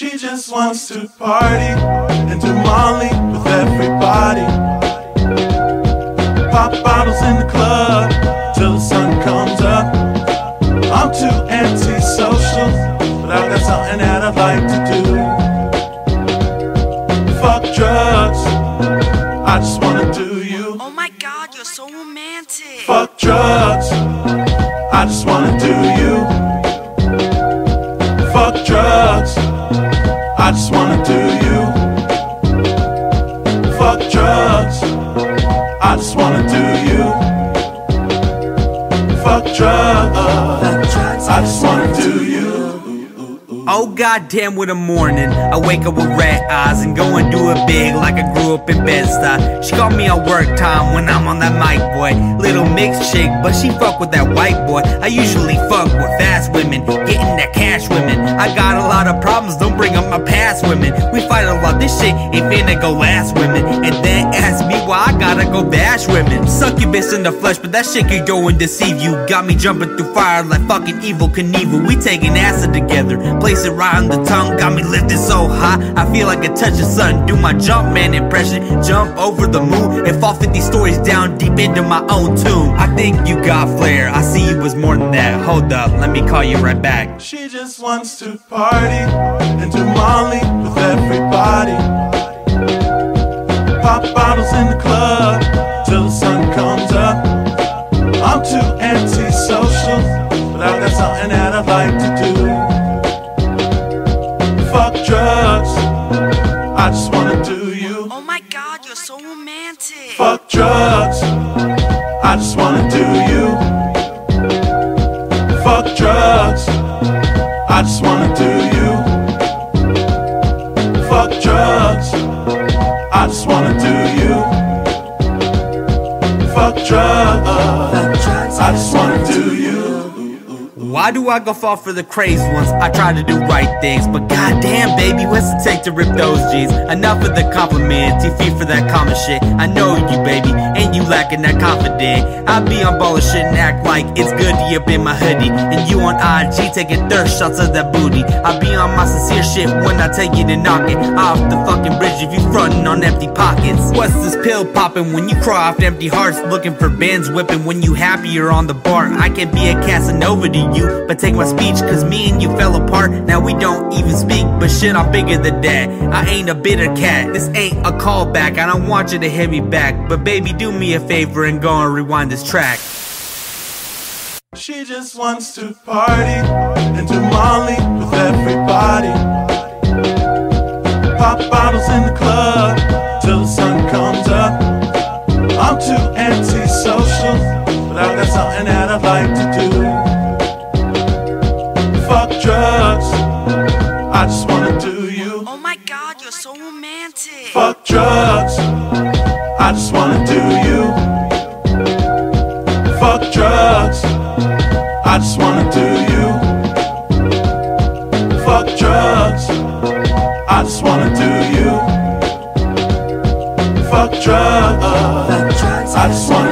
She just wants to party and do Molly with everybody. Pop bottles in the club till the sun comes up. I'm too antisocial, but I've got something that I'd like to do. Fuck drugs, I just wanna do you. Oh my god, you're so romantic. Fuck drugs, I just wanna do you. I just wanna do you. Fuck drugs, I just wanna do you. Fuck drugs, Oh goddamn what a morning. I wake up with red eyes and go and do it big like I grew up in Bed-Stuy. She called me on work time when I'm on that mic boy. Little mixed chick but she fuck with that white boy. I usually fuck with fast women Getting that cash women. I got a lot of problems don't bring up my past women. We fight a lot this shit ain't finna go last women. And then ask me I gotta go bash women bitch in the flesh but that shit could go and deceive you Got me jumping through fire like fucking Evel Knievel We taking acid together Place it right on the tongue, got me lifted so high. I feel like a touch of sun. Do my jump man impression, jump over the moon, and fall 50 stories down deep into my own tomb. I think you got flair, I see you was more than that. Hold up, let me call you right back. She just wants to party and do Molly with everybody. Pop bottles in the club till the sun comes up. I'm too antisocial, but I got something that I'd like to do. Fuck drugs, I just wanna do you. Oh my god, you're so romantic. Fuck drugs, I just wanna do you. Fuck drugs, I just wanna do you. Just wanna do you. Fuck drugs, I just wanna do you. Why do I go fall for the crazed ones? I try to do right things, but goddamn, baby, what's it take to rip those G's? Enough of the compliments, you feed for that common shit. I know you, baby, and you lacking that confidence. I be on ball of shit and act like it's good to up in my hoodie, and you on IG taking thirst shots of that booty. I be on my sincere shit when I tell you to knock it off the fucking bridge if you frontin' on empty pockets. What's this pill poppin' when you cry off empty hearts, looking for bands whipping when you happier on the bar? I can be a Casanova to you but take my speech, cause me and you fell apart. Now we don't even speak, but shit, I'm bigger than that. I ain't a bitter cat, this ain't a callback. I don't want you to hit me back, but baby, do me a favor and go and rewind this track. She just wants to party and do Molly with everybody. Pop bottles in the club till the sun comes up. I'm too antisocial, but I got something that I'd like to do. I just wanna do you. Oh my god, you're so romantic. Fuck drugs, I just wanna do you. Fuck drugs, I just wanna do you. Fuck drugs, I just wanna do you. Fuck drugs, I just wanna.